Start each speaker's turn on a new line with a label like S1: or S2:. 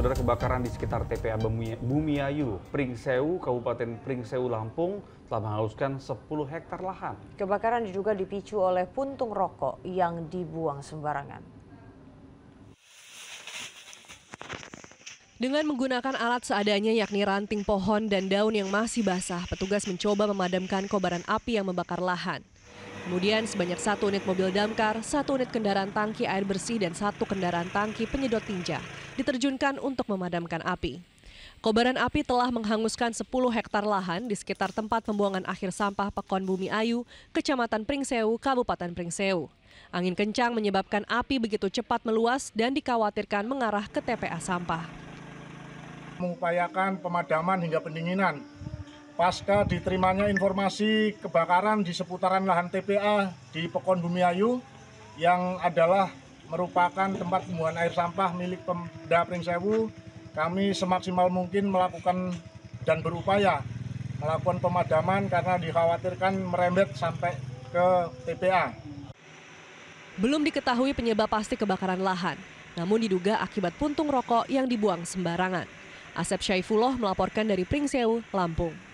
S1: Saudara kebakaran di sekitar TPA Bumi- Bumiayu, Pringsewu, Kabupaten Pringsewu, Lampung telah menghanguskan 10 hektar lahan.
S2: Kebakaran diduga dipicu oleh puntung rokok yang dibuang sembarangan.
S3: Dengan menggunakan alat seadanya yakni ranting pohon dan daun yang masih basah, petugas mencoba memadamkan kobaran api yang membakar lahan. Kemudian sebanyak satu unit mobil damkar, satu unit kendaraan tangki air bersih dan satu kendaraan tangki penyedot tinja diterjunkan untuk memadamkan api. Kobaran api telah menghanguskan 10 hektar lahan di sekitar tempat pembuangan akhir sampah Pekon Bumi Ayu, Kecamatan Pringsewu, Kabupaten Pringsewu. Angin kencang menyebabkan api begitu cepat meluas dan dikhawatirkan mengarah ke TPA sampah.
S4: mengupayakan pemadaman hingga pendinginan. Pasca diterimanya informasi kebakaran di seputaran lahan TPA di Pekon Bumiayu yang adalah merupakan tempat pembuangan air sampah milik Pemda Pringsewu, kami semaksimal mungkin melakukan dan berupaya melakukan pemadaman karena dikhawatirkan merembet sampai ke TPA.
S3: Belum diketahui penyebab pasti kebakaran lahan, namun diduga akibat puntung rokok yang dibuang sembarangan. Asep Syaifullah melaporkan dari Pringsewu, Lampung.